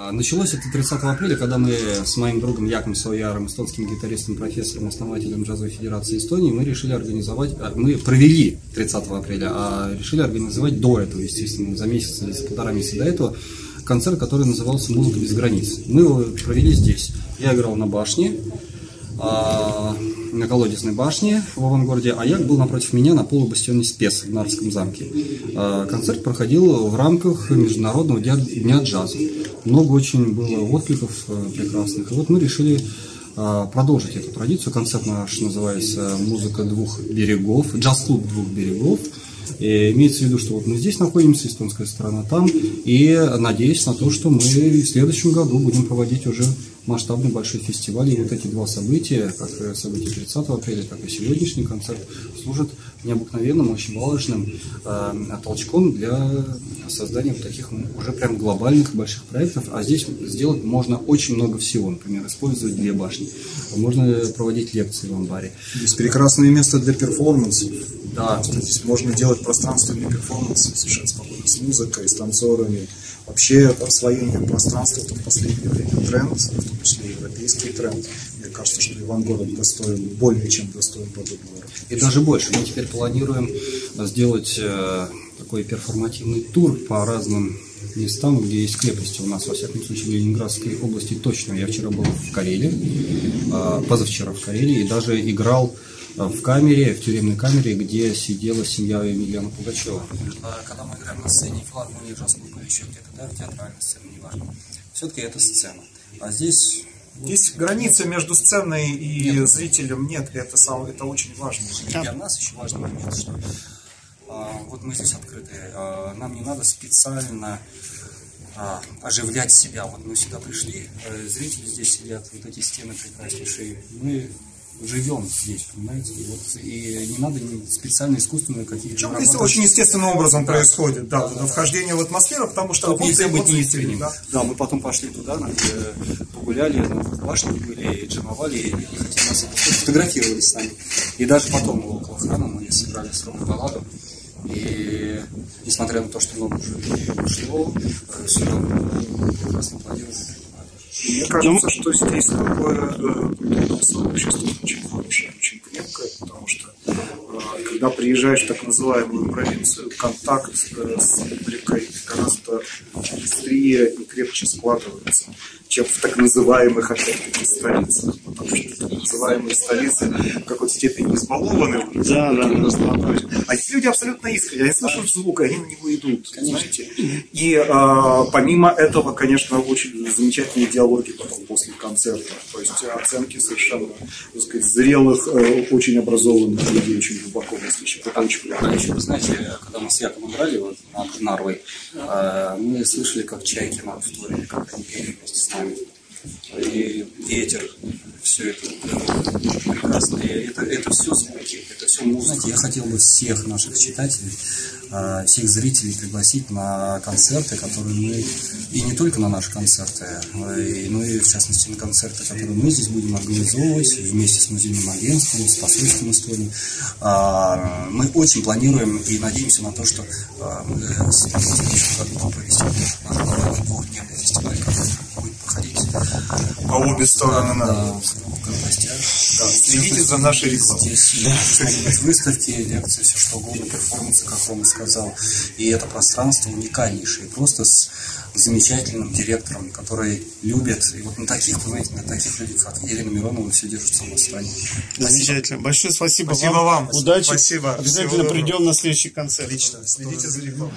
А, началось это 30 апреля, когда мы с моим другом Яком Сауяром, эстонским гитаристом, профессором, основателем Джазовой Федерации Эстонии, мы решили организовать, а, мы провели 30 апреля, а решили организовать до этого, естественно, за месяц или за полтора месяца до этого, концерт, который назывался «Музыка без границ». Мы его провели здесь. Я играл на башне, а, на колодезной башне в Авангорде, а Як был напротив меня на полубастионе Спец в Нарвском замке. А, концерт проходил в рамках Международного дня, дня джаза. Много очень было откликов э, прекрасных. И вот мы решили а, продолжить эту традицию. Концерт наш называется «Музыка двух берегов», «Джаз-клуб двух берегов». И имеется в виду, что вот мы здесь находимся, эстонская сторона там, и надеюсь на то, что мы в следующем году будем проводить уже масштабный большой фестиваль. И вот эти два события, как событие 30 апреля, так и сегодняшний концерт, служат необыкновенным, очень важным э, толчком для создания вот таких уже прям глобальных больших проектов. А здесь сделать можно очень много всего. Например, использовать две башни. Можно проводить лекции в амбаре. Здесь прекрасное место для перформансов. Да. Здесь можно делать пространственные перформансы совершенно спокойно с музыкой, с танцорами. Вообще освоение пространства это в последнее время тренд, в том числе европейский тренд. Мне кажется, что Ивангород достоин, более чем достоин подобного. И даже больше. Мы теперь планируем сделать э, такой перформативный тур по разным местам, где есть крепости у нас, во всяком случае, в Ленинградской области точно. Я вчера был в Карелии, э, позавчера в Карелии, и даже играл в камере, в тюремной камере, где сидела семья Емельяна Пугачева. А когда мы играем на сцене филармонии джаз-клуба или еще где-то, да, театральной сцене, неважно, все-таки это сцена. А здесь Здесь границы между сценой и нет, зрителем нет, и это, сам, это очень важно. Для нас еще важный момент, что а, вот мы здесь открыты, а, нам не надо специально а, оживлять себя. Вот мы сюда пришли, а, зрители здесь сидят, вот эти стены прекраснейшие. Мы живем здесь, понимаете? И, вот, и не надо специально искусственные какие-то... Причем здесь очень естественным образом да. происходит, да, да, да, вхождение в атмосферу, потому что... Тут нельзя быть неискренним. Да? да, мы потом пошли туда, где погуляли, на башне были, джимовали, и, и хотели нас фотографировались с нами. И даже потом около храма мы сыграли с Ромой балладу. И несмотря на то, что много уже ушло, все равно прекрасно планировали. Мне кажется, что здесь такое э, сообщество очень хорошее, очень крепкое, потому что э, когда приезжаешь в так называемую провинцию, контакт э, с публикой гораздо быстрее и крепче складывается чем в так называемых, опять-таки, столицах. Так называемые столицы в какой-то степени избалованы. Да, да, да. А эти люди абсолютно искренне, они слышат звук, и они на него идут. Знаете? И а, помимо этого, конечно, очень замечательные диалоги потом после концерта. То есть оценки совершенно, так сказать, зрелых, э, очень образованных людей, очень глубоко мыслящих. Это очень приятно. А еще, вы знаете, когда мы с Яковом играли вот, над Нарвой, э, мы слышали, как чайки нам вторили, как они пели вместе с нами. И ветер, все это прекрасно. И это, это все звуки, это все музыка. Я хотел бы всех наших читателей, а, всех зрителей пригласить на концерты, которые мы, и не только на наши концерты, но и в частности на концерты, которые мы здесь будем организовывать вместе с музейным агентством, с посольством Эстонии. А, мы очень планируем и надеемся на то, что мы провести двухдневный фестиваль, который по обе стороны на да, да, следите за нашей рекламой. Здесь да. выставки, лекции, все что угодно, перформансы, как Рома сказал. И это пространство уникальнейшее, просто с замечательным директором, который любит. И вот на таких, понимаете, на таких людях, как Елена Миронова, все держится у нас в стране. Замечательно. Большое спасибо, спасибо вам. вам. Удачи. Спасибо. Обязательно Всего придем на следующий концерт. Отлично. Следите за рекламой.